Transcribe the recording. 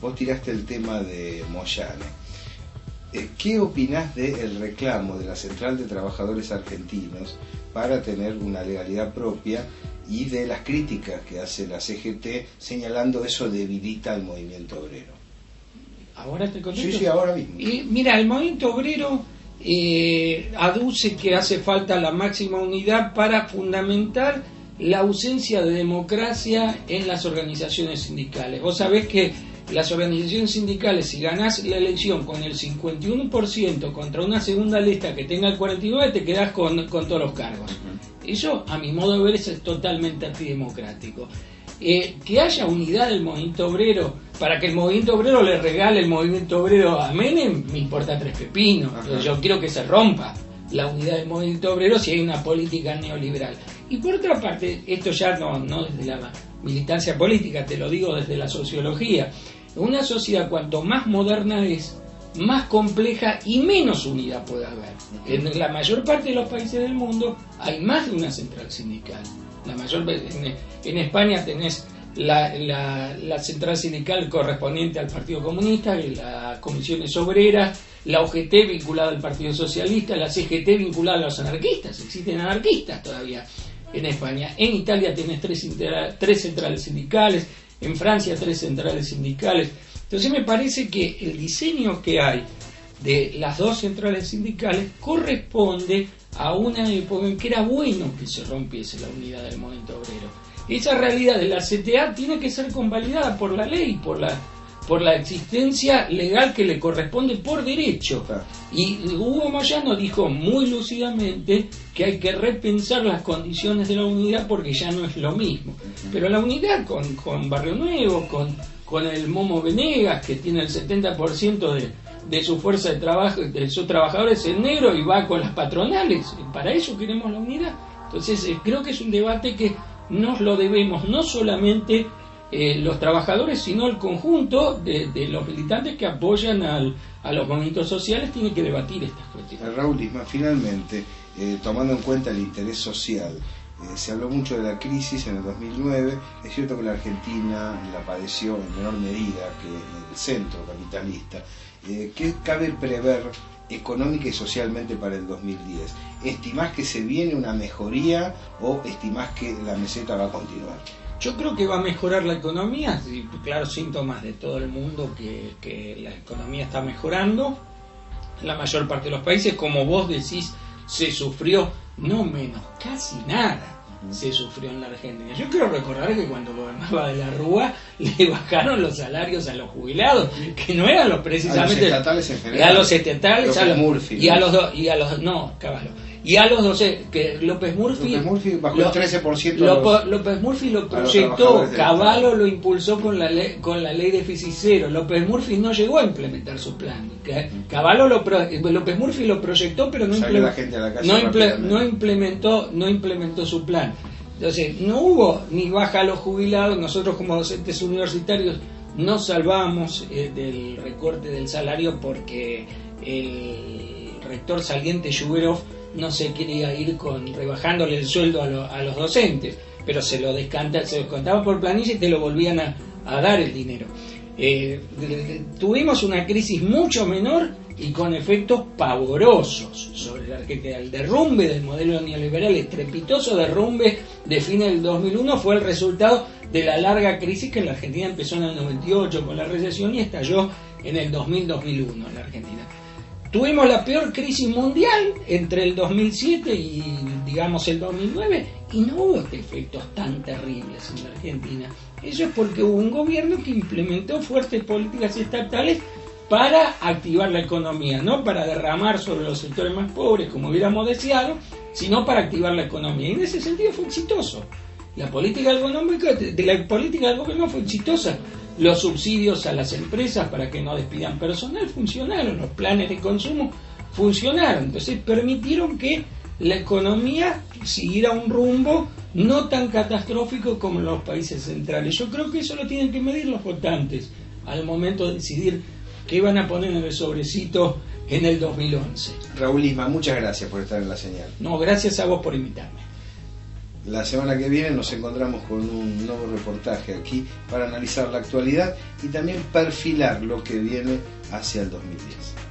vos tiraste el tema de Moyane. Eh, ¿Qué opinás del reclamo de la Central de Trabajadores Argentinos para tener una legalidad propia y de las críticas que hace la CGT señalando eso debilita al movimiento obrero? Ahora te contesto. Sí, sí, ahora mismo. Y mira, el movimiento obrero eh, aduce que hace falta la máxima unidad para fundamentar la ausencia de democracia en las organizaciones sindicales. Vos sabés que las organizaciones sindicales, si ganás la elección con el 51% contra una segunda lista que tenga el 49%, te quedás con, con todos los cargos. Eso, a mi modo de ver, es totalmente antidemocrático. Eh, que haya unidad del movimiento obrero, para que el movimiento obrero le regale el movimiento obrero a Menem, me importa tres pepinos. Yo quiero que se rompa la unidad del movimiento obrero si hay una política neoliberal. Y por otra parte, esto ya no, desde la militancia política, te lo digo desde la sociología, una sociedad cuanto más moderna es, más compleja y menos unidad puede haber. En la mayor parte de los países del mundo hay más de una central sindical. La mayor en, España tenés la, la, central sindical correspondiente al Partido Comunista, las comisiones obreras, la OGT vinculada al Partido Socialista, la CGT vinculada a los anarquistas. Existen anarquistas todavía en España. En Italia tenés tres, tres centrales sindicales, en Francia tres centrales sindicales. Entonces me parece que el diseño que hay de las dos centrales sindicales corresponde a una época en que era bueno que se rompiese la unidad del movimiento obrero. Esa realidad de la CTA tiene que ser convalidada por la ley, por la, por la existencia legal que le corresponde por derecho. Y Hugo Moyano dijo muy lúcidamente que hay que repensar las condiciones de la unidad porque ya no es lo mismo. Pero la unidad con, con Barrio Nuevo, con, con el Momo Venegas, que tiene el 70% de, de su fuerza de trabajo, de sus trabajadores en negro y va con las patronales. Para eso queremos la unidad. Entonces eh, creo que es un debate que nos lo debemos no solamente eh, los trabajadores, sino el conjunto de, los militantes que apoyan al, a los movimientos sociales, tiene que debatir estas cuestiones. Raúl Isma, finalmente, eh, tomando en cuenta el interés social, se habló mucho de la crisis en el 2009. Es cierto que la Argentina la padeció en menor medida que el centro capitalista, eh, ¿qué cabe prever económica y socialmente para el 2010? ¿Estimás que se viene una mejoría o estimás que la meseta va a continuar? Yo creo que va a mejorar la economía, claro, síntomas de todo el mundo que, que la economía está mejorando. La mayor parte de los países, como vos decís, se sufrió no menos, casi nada se sufrió en la Argentina. Yo quiero recordar que cuando gobernaba de la Rúa le bajaron los salarios a los jubilados, que no eran los precisamente a los estatales en general, y a los estatales a los, y a los y a los no, caballo y a los 12, que López Murphy. López Murphy bajó el 13%. López Murphy lo proyectó, Caballo lo impulsó con la, ley, con la ley de déficit cero. López Murphy no llegó a implementar su plan. Caballo lo López Murphy lo proyectó, pero no, no, implementó, no implementó su plan. Entonces, no hubo ni baja a los jubilados. Nosotros, como docentes universitarios, no salvamos eh, del recorte del salario porque el rector saliente Yuberov no se quería ir con rebajándole el sueldo a, los docentes, pero se lo descanta, se descontaba por planilla y te lo volvían a, dar el dinero. Eh, tuvimos una crisis mucho menor y con efectos pavorosos sobre la Argentina. El derrumbe del modelo neoliberal, estrepitoso derrumbe de fines del 2001 fue el resultado de la larga crisis que en la Argentina empezó en el 98 con la recesión y estalló en el 2000-2001 en la Argentina. Tuvimos la peor crisis mundial entre el 2007 y digamos el 2009 y no hubo efectos tan terribles en la Argentina. Eso es porque hubo un gobierno que implementó fuertes políticas estatales para activar la economía, no para derramar sobre los sectores más pobres como hubiéramos deseado, sino para activar la economía. Y en ese sentido fue exitoso. La política económica la política del gobierno fue exitosa los subsidios a las empresas para que no despidan personal funcionaron, los planes de consumo funcionaron, entonces permitieron que la economía siguiera un rumbo no tan catastrófico como en los países centrales. Yo creo que eso lo tienen que medir los votantes al momento de decidir qué van a poner en el sobrecito en el 2011. Raúl Isma, muchas gracias por estar en la señal. No, gracias a vos por invitarme. La semana que viene nos encontramos con un nuevo reportaje aquí para analizar la actualidad y también perfilar lo que viene hacia el 2010.